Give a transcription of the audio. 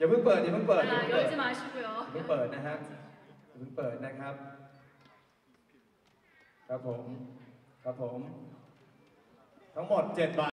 อย่าเพิ่งเปิดอย่าเพิ่งเปิดอย่า 아, เพิ่งเปิด 열 지. อย่าเพิ่งเปิดนะฮะอย่าเพิ่งเปิดนะครับ ครับผม ครับผม ทั้งหมด 7 บาท